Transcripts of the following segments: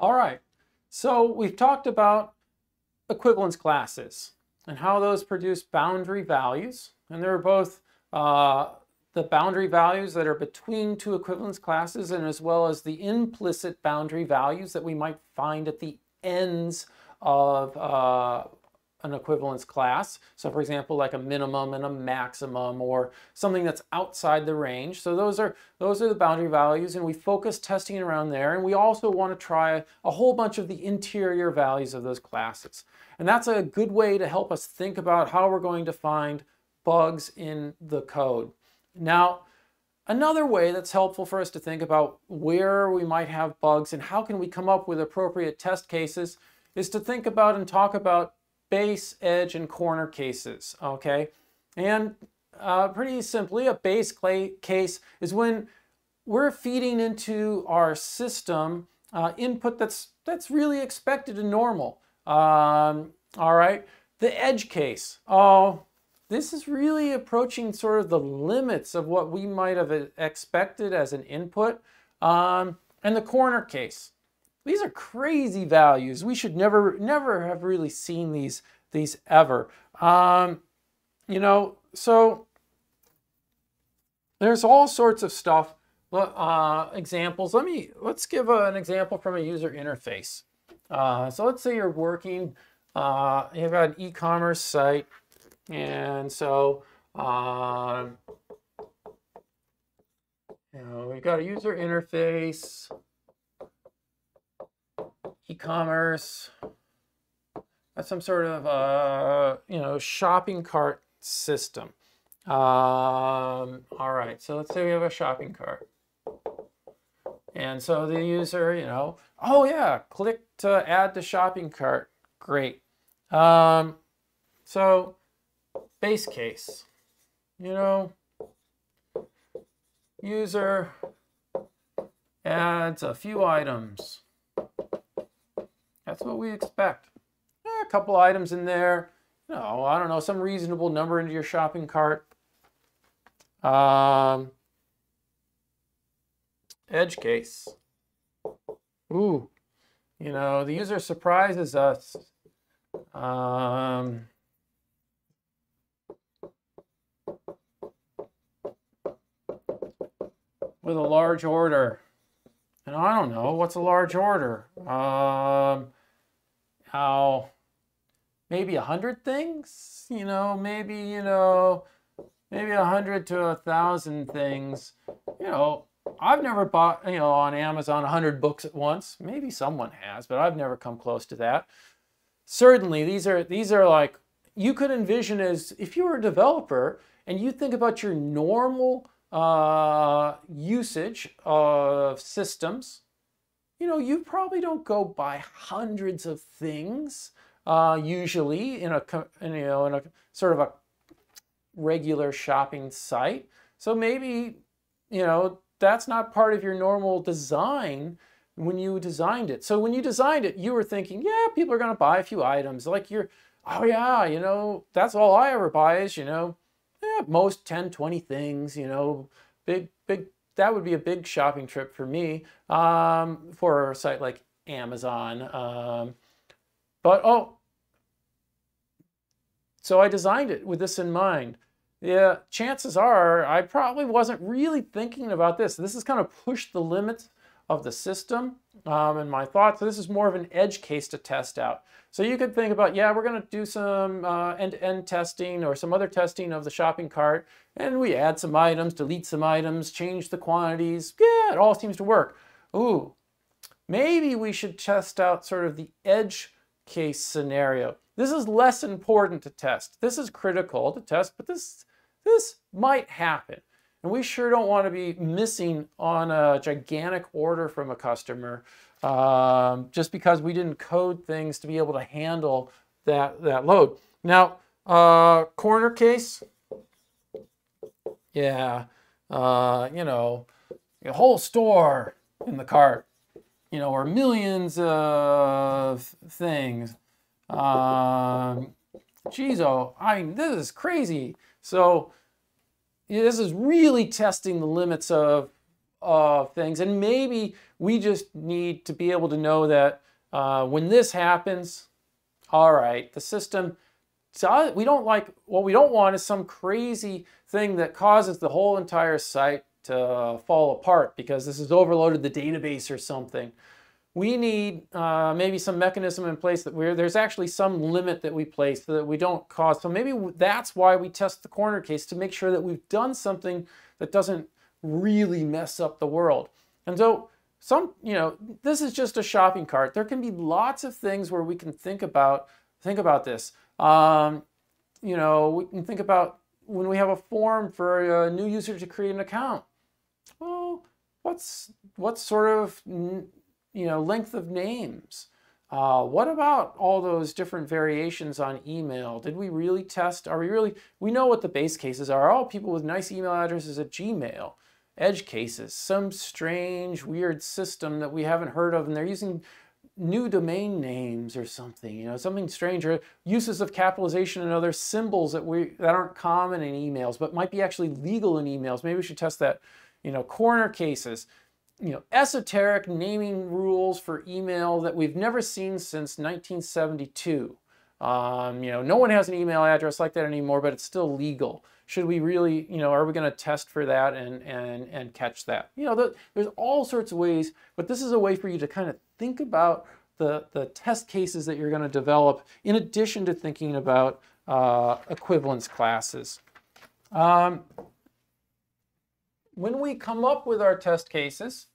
All right, so we've talked about equivalence classes and how those produce boundary values. And there are both uh, the boundary values that are between two equivalence classes and as well as the implicit boundary values that we might find at the ends of uh, an equivalence class. So for example, like a minimum and a maximum or something that's outside the range. So those are, those are the boundary values and we focus testing around there. And we also want to try a whole bunch of the interior values of those classes. And that's a good way to help us think about how we're going to find bugs in the code. Now, another way that's helpful for us to think about where we might have bugs and how can we come up with appropriate test cases is to think about and talk about base, edge, and corner cases, okay? And uh, pretty simply, a base case is when we're feeding into our system uh, input that's, that's really expected and normal. Um, all right, the edge case. Oh, this is really approaching sort of the limits of what we might have expected as an input. Um, and the corner case. These are crazy values. We should never, never have really seen these, these ever. Um, you know, so there's all sorts of stuff, uh, examples. Let me, let's give a, an example from a user interface. Uh, so let's say you're working, uh, you've got an e-commerce site, and so, um, you know, we've got a user interface, e-commerce, that's some sort of, uh, you know, shopping cart system. Um, all right, so let's say we have a shopping cart. And so the user, you know, oh yeah, click to add to shopping cart. Great. Um, so base case, you know, user adds a few items. That's what we expect. Eh, a couple items in there. No, I don't know, some reasonable number into your shopping cart. Um, edge case. Ooh, you know, the user surprises us. Um, with a large order. And I don't know, what's a large order? Um, how maybe a hundred things, you know, maybe, you know, maybe a hundred to a thousand things. You know, I've never bought, you know, on Amazon a hundred books at once. Maybe someone has, but I've never come close to that. Certainly, these are these are like you could envision as if you were a developer and you think about your normal uh, usage of systems, you know, you probably don't go buy hundreds of things uh, usually in a, you know, in a sort of a regular shopping site. So maybe, you know, that's not part of your normal design when you designed it. So when you designed it, you were thinking, yeah, people are going to buy a few items. Like you're, oh yeah, you know, that's all I ever buy is, you know, yeah, most 10, 20 things, you know, big, big that would be a big shopping trip for me um, for a site like Amazon. Um, but oh, so I designed it with this in mind. Yeah, chances are I probably wasn't really thinking about this. This is kind of push the limits of the system um, and my thoughts. So this is more of an edge case to test out. So you could think about, yeah, we're going to do some uh, end-to-end -end testing or some other testing of the shopping cart, and we add some items, delete some items, change the quantities. Yeah, it all seems to work. Ooh, maybe we should test out sort of the edge case scenario. This is less important to test. This is critical to test, but this, this might happen. And we sure don't want to be missing on a gigantic order from a customer um, just because we didn't code things to be able to handle that, that load. Now, uh, corner case, yeah, uh, you know, a whole store in the cart, you know, or millions of things. Um, geez, oh, I mean, this is crazy. So this is really testing the limits of of things. And maybe we just need to be able to know that uh, when this happens, all right, the system, we don't like, what we don't want is some crazy thing that causes the whole entire site to fall apart because this has overloaded the database or something. We need uh, maybe some mechanism in place that where there's actually some limit that we place so that we don't cause. So maybe that's why we test the corner case to make sure that we've done something that doesn't really mess up the world. And so some, you know, this is just a shopping cart. There can be lots of things where we can think about think about this. Um, you know, we can think about when we have a form for a new user to create an account. Well, what's what sort of you know length of names? Uh, what about all those different variations on email? Did we really test? Are we really? We know what the base cases are. All people with nice email addresses at Gmail edge cases, some strange, weird system that we haven't heard of, and they're using new domain names or something, you know, something strange, or uses of capitalization and other symbols that we that aren't common in emails, but might be actually legal in emails. Maybe we should test that, you know, corner cases, you know, esoteric naming rules for email that we've never seen since 1972. Um, you know, no one has an email address like that anymore, but it's still legal should we really, you know, are we going to test for that and, and, and catch that? You know, the, there's all sorts of ways, but this is a way for you to kind of think about the, the test cases that you're going to develop in addition to thinking about uh, equivalence classes. Um, when we come up with our test cases,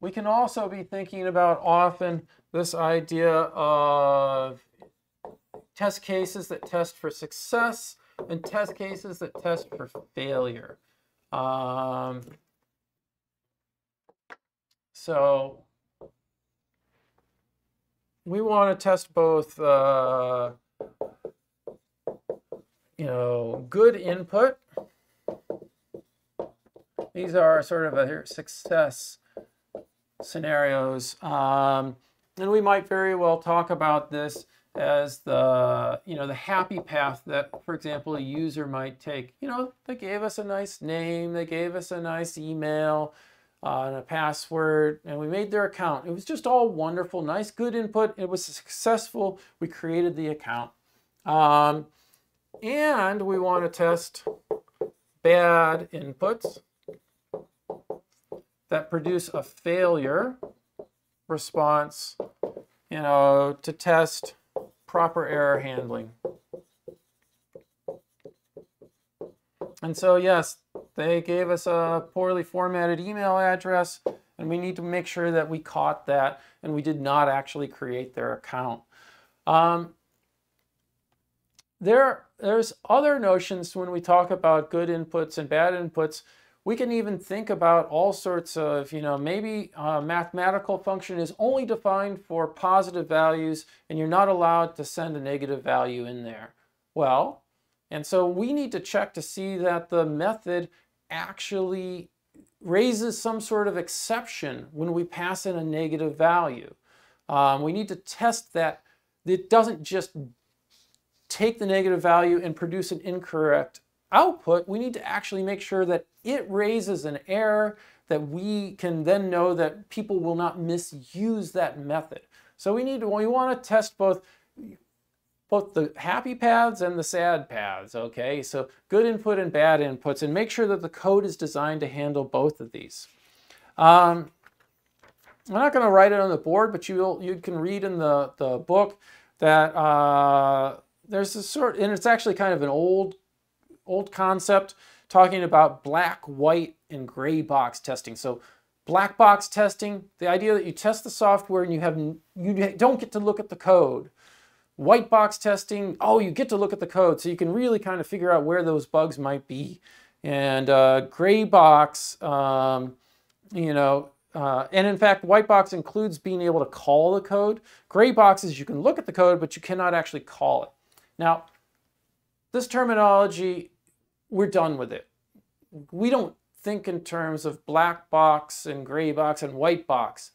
we can also be thinking about often this idea of test cases that test for success and test cases that test for failure. Um, so we want to test both, uh, you know, good input. These are sort of a success scenarios. Um, and we might very well talk about this as the you know the happy path that for example a user might take. You know they gave us a nice name they gave us a nice email uh, and a password and we made their account. It was just all wonderful nice good input. It was successful. We created the account. Um, and we want to test bad inputs that produce a failure response you know to test proper error handling. And so, yes, they gave us a poorly formatted email address, and we need to make sure that we caught that and we did not actually create their account. Um, there, there's other notions when we talk about good inputs and bad inputs we can even think about all sorts of, you know, maybe a mathematical function is only defined for positive values and you're not allowed to send a negative value in there. Well, and so we need to check to see that the method actually raises some sort of exception when we pass in a negative value. Um, we need to test that it doesn't just take the negative value and produce an incorrect output, we need to actually make sure that it raises an error that we can then know that people will not misuse that method. So we need to, we want to test both both the happy paths and the sad paths, okay? So good input and bad inputs, and make sure that the code is designed to handle both of these. Um, I'm not going to write it on the board, but you you can read in the, the book that uh, there's a sort, and it's actually kind of an old old concept talking about black, white, and gray box testing. So black box testing, the idea that you test the software and you have you don't get to look at the code. White box testing, oh, you get to look at the code, so you can really kind of figure out where those bugs might be. And uh, gray box, um, you know, uh, and in fact, white box includes being able to call the code. Gray boxes, you can look at the code, but you cannot actually call it. Now, this terminology we're done with it. We don't think in terms of black box and gray box and white box.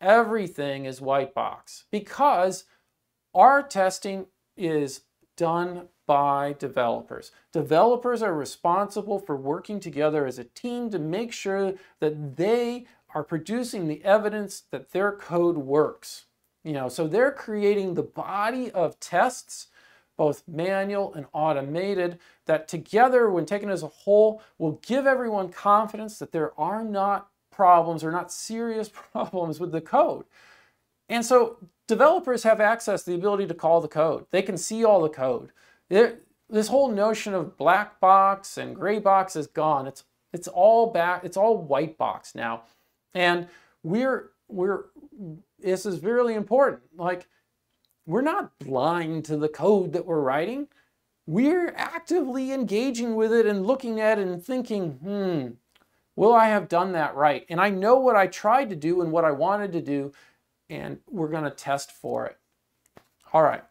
Everything is white box because our testing is done by developers. Developers are responsible for working together as a team to make sure that they are producing the evidence that their code works. You know, so they're creating the body of tests, both manual and automated, that together, when taken as a whole, will give everyone confidence that there are not problems or not serious problems with the code. And so developers have access the ability to call the code. They can see all the code. This whole notion of black box and gray box is gone. It's it's all back. It's all white box now, and we're we're this is really important. Like we're not blind to the code that we're writing. We're actively engaging with it and looking at it and thinking, hmm, will I have done that right? And I know what I tried to do and what I wanted to do, and we're going to test for it. All right.